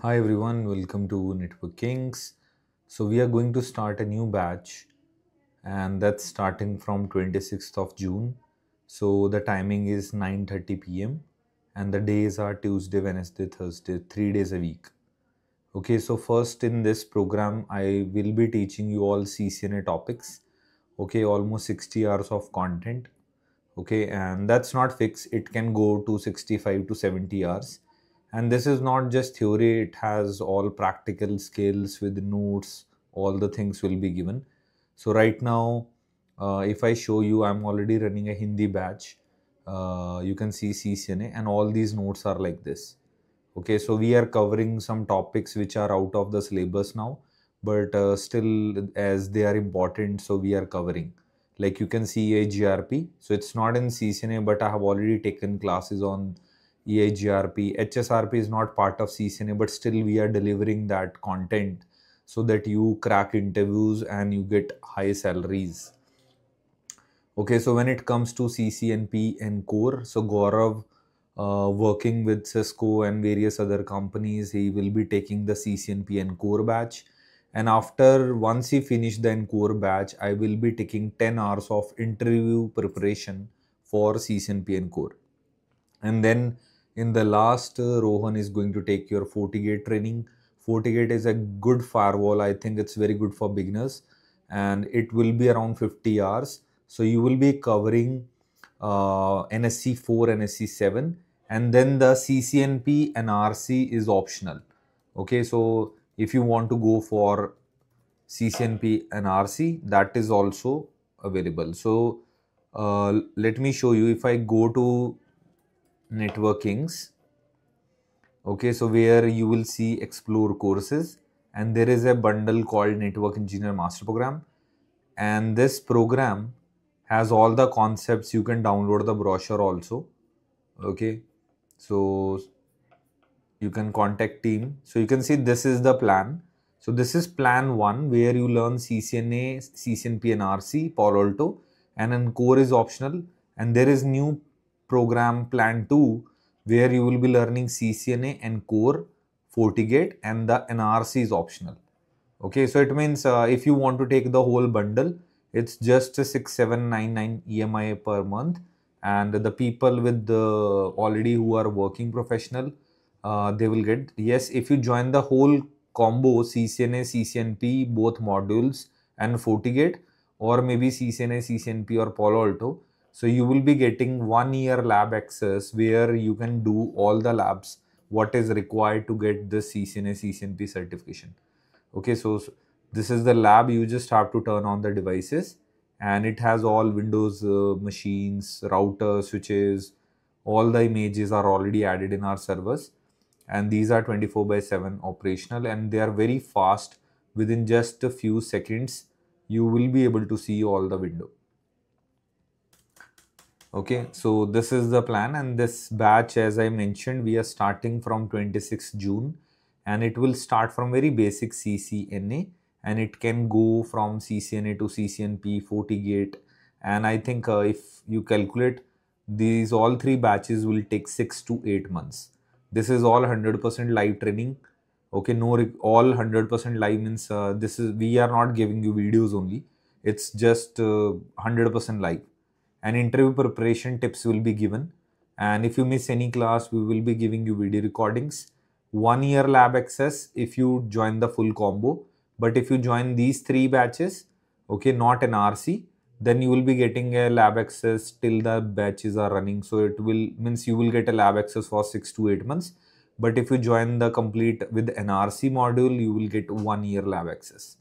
Hi everyone, welcome to Network Kings. So we are going to start a new batch and that's starting from 26th of June. So the timing is 9:30 p.m. and the days are Tuesday, Wednesday, Thursday, 3 days a week. Okay, so first in this program I will be teaching you all CCNA topics. Okay, almost 60 hours of content. Okay, and that's not fixed. It can go to 65 to 70 hours and this is not just theory it has all practical skills with notes all the things will be given. So right now uh, if i show you i'm already running a hindi batch uh, you can see ccna and all these notes are like this. Okay so we are covering some topics which are out of the syllabus now but uh, still as they are important so we are covering. Like you can see EIGRP so it's not in ccna but i have already taken classes on EIGRP, HSRP is not part of CCNA, but still we are delivering that content so that you crack interviews and you get high salaries. Okay, so when it comes to CCNP and core, so Gaurav uh, working with Cisco and various other companies, he will be taking the CCNP and core batch. And after once he finish the core batch, I will be taking 10 hours of interview preparation for CCNP and core. And then in the last uh, rohan is going to take your fortigate training. fortigate is a good firewall. I think it's very good for beginners. And it will be around 50 hours. So you will be covering uh, NSE 4 NSE 7 and then the ccnp ENARSI is optional. Okay so if you want to go for ccnp ENARSI that is also available. So uh, let me show you. If i go to Network Kings. Okay so where you will see explore courses and there is a bundle called network engineer master program. And this program has all the concepts. You can download the brochure also. Okay so you can contact team. So you can see this is the plan. So this is plan one where you learn ccna ccnp ENARSI palo alto. And then core is optional. And there is new program plan 2 where you will be learning CCNA and core FortiGate and the ENARSI is optional. Okay, so it means uh, if you want to take the whole bundle, it's just a 6799 EMI per month and the people with the already who are working professional, uh, they will get, yes, if you join the whole combo CCNA, CCNP, both modules and FortiGate or maybe CCNA, CCNP or Palo Alto, so you will be getting one year lab access where you can do all the labs what is required to get the CCNA CCNP certification. Okay, so this is the lab. You just have to turn on the devices, and it has all Windows uh, machines, routers, switches. All the images are already added in our servers, and these are 24 by 7 operational, and they are very fast. Within just a few seconds, you will be able to see all the window okay so this is the plan and this batch as i mentioned we are starting from 26 june and it will start from very basic ccna and it can go from ccna to ccnp 40 gate. And i think uh, if you calculate these all three batches will take 6 to 8 months. This is all 100% live training. Okay no all 100% live means uh, this is we are not giving you videos only. It's just uh, 100% live and interview preparation tips will be given. And if you miss any class we will be giving you video recordings. One year lab access if you join the full combo. But if you join these three batches okay not ENARSI then you will be getting a lab access till the batches are running. So it will means you will get a lab access for 6 to 8 months. But if you join the complete with an rc module you will get one year lab access.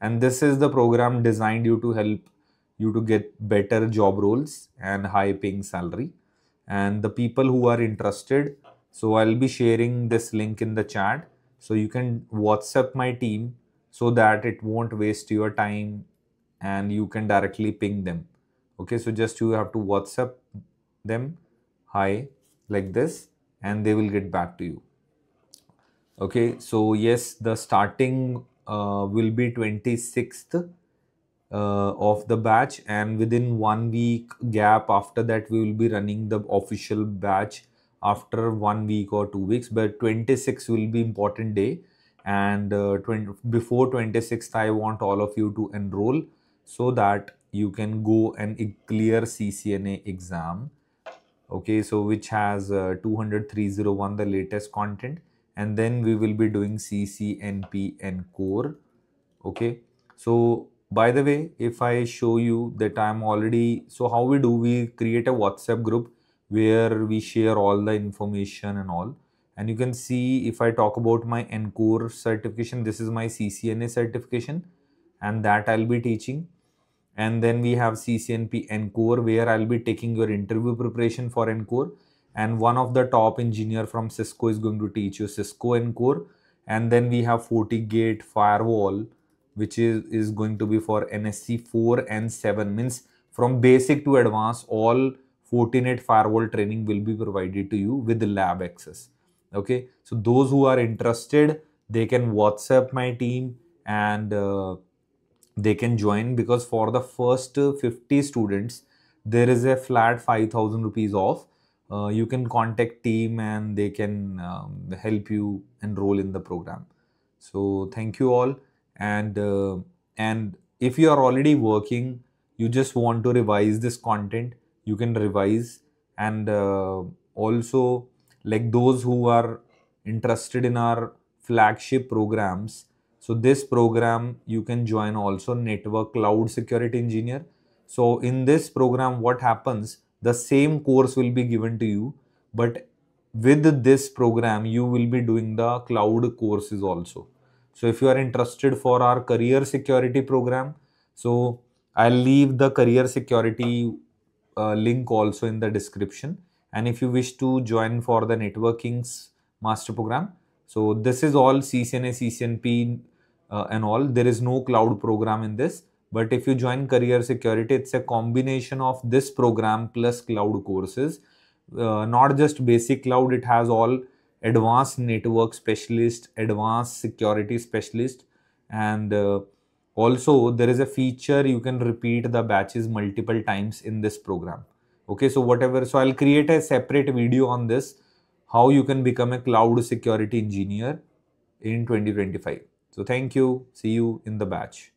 And this is the program designed you to help you to get better job roles and high paying salary. And the people who are interested so i'll be sharing this link in the chat. So you can whatsapp my team so that it won't waste your time and you can directly ping them. Okay so just you have to whatsapp them hi like this and they will get back to you. Okay so yes the starting uh, will be 26th uh, of the batch and within one week gap after that we will be running the official batch after one week or two weeks. But 26 will be important day and uh, 20, before 26th i want all of you to enroll so that you can go and clear ccna exam. Okay so which has uh, 200301 the latest content and then we will be doing ccnp and core. Okay so by the way if i show you that i'm already so how we do we create a whatsapp group where we share all the information and all and you can see if I talk about my ENCOR certification, this is my CCNA certification and that I'll be teaching. And then we have CCNP ENCOR where I'll be taking your interview preparation for ENCOR. And one of the top engineer from Cisco is going to teach you Cisco ENCOR. And then we have FortiGate firewall, which is, is going to be for NSE 4 and 7 means from basic to advanced, all Fortinet firewall training will be provided to you with lab access. Okay? So those who are interested they can whatsapp my team and uh, they can join because for the first 50 students there is a flat 5000 rupees off. Uh, you can contact team and they can um, help you enroll in the program. So thank you all and uh, and if you are already working you just want to revise this content you can revise. And uh, also like those who are interested in our flagship programs so this program you can join also network cloud security engineer. So in this program what happens the same course will be given to you but with this program you will be doing the cloud courses also so if you are interested for our career security program so i'll leave the career security uh, link also in the description. And if you wish to join for the networking's master program so this is all ccna ccnp uh, and all. There is no cloud program in this. But if you join career security it's a combination of this program plus cloud courses. Uh, not just basic cloud it has all advanced network specialist advanced security specialist and uh, also there is a feature you can repeat the batches multiple times in this program. Okay so whatever so i'll create a separate video on this how you can become a cloud security engineer in 2025 so thank you. See you in the batch